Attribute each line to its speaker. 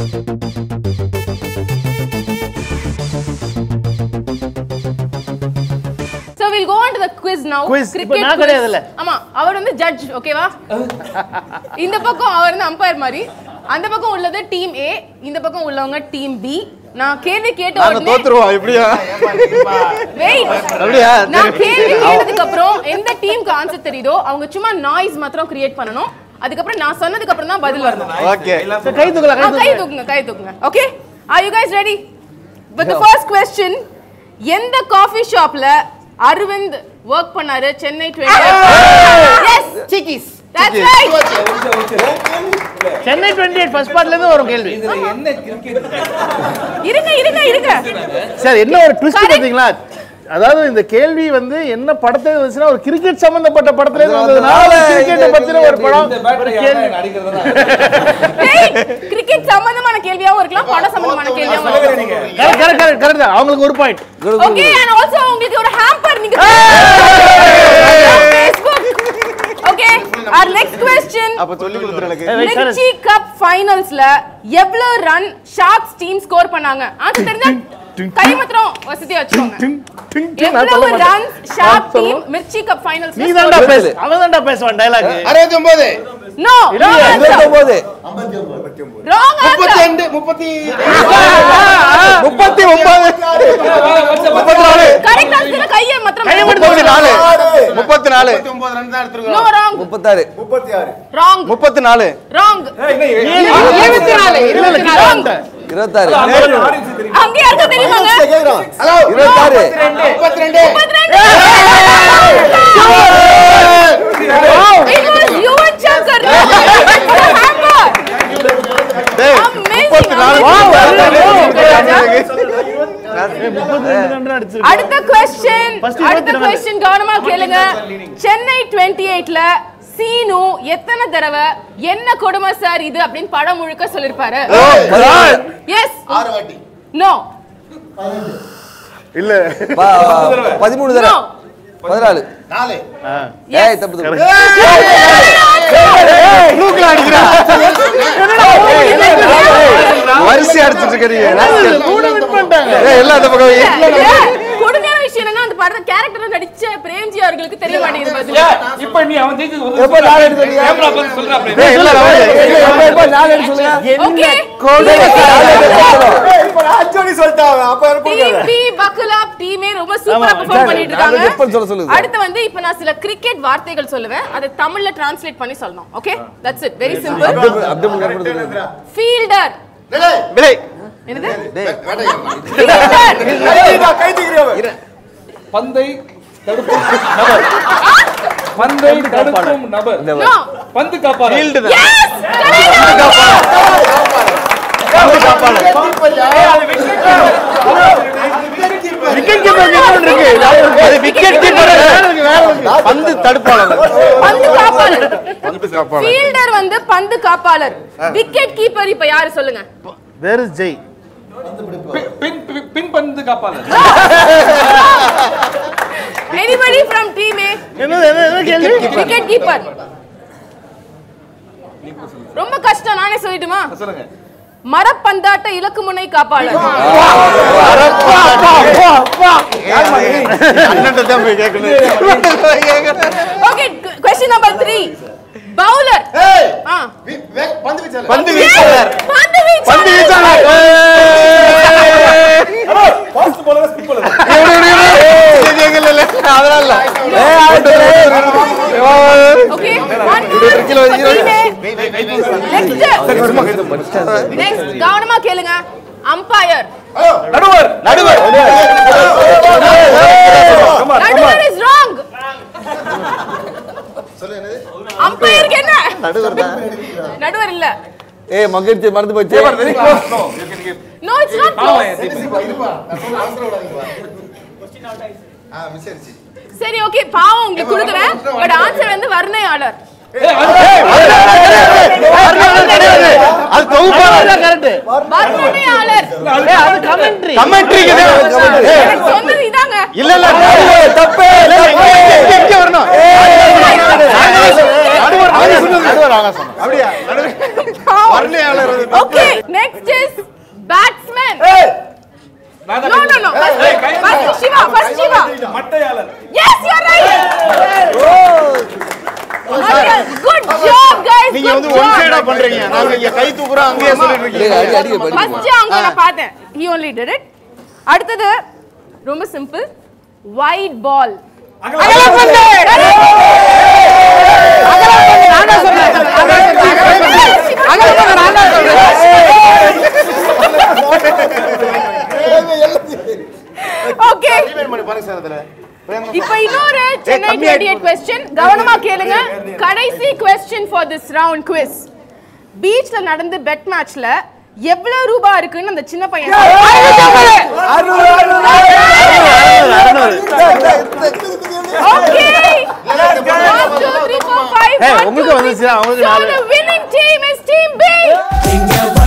Speaker 1: So we'll go on to the quiz now.
Speaker 2: Quiz. இப்ப
Speaker 1: Cricket
Speaker 2: நான்
Speaker 1: quiz.
Speaker 2: கிடையாதுல்ல?
Speaker 1: ஆமா அவர் வந்து ஜட்ஜ் ஓகேவா இந்த பக்கம் அவர் வந்து அம்பையர் மாதிரி அந்த பக்கம் உள்ளது டீம் ஏ இந்த பக்கம் உள்ளவங்க டீம் பி நான் கேள்வி கேட்ட
Speaker 3: நாங்க
Speaker 1: உடனே
Speaker 3: தோத்துருவோம் எப்படியா
Speaker 1: வெயிட்
Speaker 3: அப்படியா
Speaker 1: நான் கேள்வி கேட்டதுக்கு அப்புறம் எந்த டீமுக்கு ஆன்சர் தெரியுதோ அவங்க சும்மா நாய்ஸ் மாத்திரம் கிரியேட் பண்ணணும் அதுக்கப்புறம் நான் சொன்னதுக்கு அப்புறம் தான் பதில் வரணும்
Speaker 3: ஓகே
Speaker 2: சரி, கை தூக்கலாம்
Speaker 1: ஆ,
Speaker 2: கை
Speaker 1: கை
Speaker 2: தூக்கலாம்
Speaker 1: தூக்குங்க கை தூக்குங்க okay are you guys ready with the first question எந்த காஃபி ஷாப்ல அரவிந்த் ஒர்க் பண்ணாரு Chennai 20 S
Speaker 2: chikkis
Speaker 1: that's right
Speaker 2: Chennai twenty eight first பார்ட்ல இருந்து வரும் கேள்வி
Speaker 4: இதுல என்ன கிரிக்கெட்
Speaker 1: இருங்க இருங்க இருங்க
Speaker 2: சார் என்ன ஒரு ட்விஸ்ட்
Speaker 1: Correct.
Speaker 2: பாத்தீங்களா அதாவது இந்த கேள்வி வந்து என்ன படத்துல வந்துச்சுன்னா ஒரு கிரிக்கெட் சம்பந்தப்பட்ட படத்துல இருந்து வந்ததுனால கிரிக்கெட்டை பத்தின ஒரு படம்
Speaker 4: இந்த
Speaker 2: ஒரு
Speaker 4: பேட்டரி
Speaker 2: கேள்வி
Speaker 4: அடிக்கிறதா
Speaker 1: கிரிக்கெட் சம்பந்தமான கேள்வியாவும் இருக்கலாம் பட சம்பந்தமான கேள்வியாவும் இருக்கலாம்
Speaker 4: நீங்க
Speaker 2: கரெக்ட் கரெக்ட் கரெக்ட் கரெக்ட் அவங்களுக்கு ஒரு பாயிண்ட்
Speaker 1: ஓகே அண்ட் ஆல்சோ உங்களுக்கு ஒரு ஹேம்பர் நீங்க ஓகே ஆர் நெக்ஸ்ட் क्वेश्चन
Speaker 3: அப்ப சொல்லி கொடுத்துரு எனக்கு
Speaker 2: wait, sir.
Speaker 1: மிர்ச்சி கப் ஃபைனல்ஸ்ல எவ்வளவு ரன் ஷார்க்ஸ் டீம் ஸ்கோர் பண்ணாங்க ஆன்சர் தெரிஞ்சா கை மாத்திரம் வசதியா வச்சுக்கோங்க எவ்வளவு run shark team Mirchi cup finals
Speaker 2: நீ தான்டா பேசு அவன் தான்டா பேசுவான் டைலாக்
Speaker 3: அறுபத்தி ஒன்பது
Speaker 1: நோ ராங் நோ
Speaker 3: இருபத்தாறு.
Speaker 1: அங்க தெரியுமாங்க?
Speaker 3: இருபத்தாறு.
Speaker 1: முப்பத்தி ரெண்டு. அடுத்த கொஸ்டின் அடுத்த. கொஸ்டின் கவனமா கேளுங்க. சென்னை 28ல சீனு எத்தனை தடவை என்ன கொடுமை சார் இது அப்படின்னு படம் முழுக்க சொல்லிருப்பாரு எஸ் நோ
Speaker 3: இல்ல
Speaker 5: பதிமூணு தடவை பதினாலு ஏய் தப்பு
Speaker 3: வரிசை அடிச்சிட்டு இருக்கிறீங்க எல்லாம் அந்த பக்கம் வை.
Speaker 1: கொடுமையான விஷயம் என்னன்னா அந்த படத்தை கேரக்டர் நடிச்ச பிரேம்ஜி அவர்களுக்கு தெரிய மாட்டேங்குது.
Speaker 4: இப்ப நீ அவன் வந்து
Speaker 5: எப்ப எடுத்து?
Speaker 4: கேமரா பார்த்து சொல்றா.
Speaker 3: ஏய், இல்ல,
Speaker 5: எப்ப, எப்ப எடுத்து சொல்லுங்க
Speaker 1: ரொம்ப சூப்பரா பண்ணிட்டு இருக்காங்க.
Speaker 5: எப்பன்னு சொல்ல சொல்லுங்க.
Speaker 1: அடுத்து வந்து இப்ப நான் சில கிரிக்கெட் வார்த்தைகள் சொல்லுவேன். அதை தமிழ்ல டிரான்ஸ்லேட் பண்ணி சொல்லணும். Okay that's it
Speaker 5: very simple
Speaker 1: fielder
Speaker 3: விலை.
Speaker 1: என்னது?
Speaker 5: டேய்.
Speaker 4: பந்தை தடுக்கும் நபர். பந்தை தடுக்கும் நபர்.
Speaker 1: நோ
Speaker 4: பந்து காப்பாளர்.
Speaker 3: ஃபீல்டு தான். பந்து காப்பாளர்.
Speaker 2: விக்கெட் கீப்பர் இன்னொன்று இருக்கு.
Speaker 3: அது விக்கெட் கீப்பர் பந்து தடுப்பாளர்.
Speaker 1: பந்து காப்பாளர்.
Speaker 3: பந்து காப்பாளர்.
Speaker 1: ஃபீல்டர் வந்து பந்து காப்பாளர். விக்கெட் கீப்பர் இப்ப யாரு சொல்லுங்க?
Speaker 2: Where is
Speaker 4: Jai. பின் பி- பின் பந்து காப்பாளர்.
Speaker 1: எனிபடி ஃப்ரம் டீம் ஏ
Speaker 2: என்ன என்ன என்ன கேள்வி?
Speaker 1: விக்கெட் கீப்பர் ரொம்ப கஷ்டம் நானே சொல்லட்டுமா?
Speaker 4: சொல்லுங்க.
Speaker 1: மரப்பந்தாட்ட இலக்கு முனை காப்பாளர். ஓகே கொஸ்டின் நம்பர் 3 பவுலர்
Speaker 3: பந்து வீச்சாளர்.
Speaker 1: பந்து
Speaker 3: பந்து
Speaker 1: வீச்சாளர்
Speaker 3: வீச்சாளர் அதனால
Speaker 1: ஓகே
Speaker 3: கிலோ
Speaker 1: நெக்ஸ்ட் கவனமா கேளுங்க அம்பையர்
Speaker 4: நடுவர்
Speaker 3: நடுவர்
Speaker 1: நடுவர் இஸ் ராங் அம்பையருக்கு என்ன நடுவர் இல்ல
Speaker 5: ஏய் மகிழ்ச்சி மறந்து போச்சு
Speaker 4: நோ
Speaker 1: இட்ஸ் நாட் சரி ஓகே பாவம் உங்களுக்கு கொடுக்குறேன் பட் ஆன்சர் வந்து வர்ணையாளர்
Speaker 3: அது தொகுப்பாளர்
Speaker 2: கரெக்ட்
Speaker 1: வர்ணையாளர்
Speaker 2: அது கமெண்ட்ரி
Speaker 3: கமெண்ட்ரி
Speaker 1: எனக்கு சொன்னது இதாங்க
Speaker 3: இல்ல இல்ல தப்பு தப்பு வரணும்.
Speaker 5: அப்படியா
Speaker 1: ஓகே நெக்ஸ்ட் இஸ் பேட்ஸ்மேன்
Speaker 4: நான்
Speaker 1: நோ நோ நோ
Speaker 4: ஏய், கை
Speaker 1: first Shiva first Shiva
Speaker 4: மட்டையாளர்
Speaker 1: yes you are right good job guys
Speaker 2: நீங்க வந்து ஒன் சைடா பண்றீங்க நாங்க இங்க கை தூக்குறோம் அங்கேயே சொல்லிட்டு
Speaker 5: அடி
Speaker 2: இருக்கீங்க
Speaker 5: அடி அடி
Speaker 1: ஃபர்ஸ்ட் அவங்க நான் பார்த்தேன் he only did it அடுத்தது ரொம்ப சிம்பிள் வைட் பால் ஓகே
Speaker 2: பாருங்க சார் அதுல
Speaker 1: இப்போ இன்னொரு சென்னை 28 கொஸ்டின் கவனமா கேளுங்க. கடைசி question for this round quiz பீச்ல நடந்த பெட் மேட்ச்ல எவ்வளவு ரூபாய் இருக்குன்னு அந்த சின்ன பையன் ஓகே
Speaker 2: உங்களுக்கு வந்துச்சு, அவங்களுக்கு நாலு.
Speaker 1: team is team B.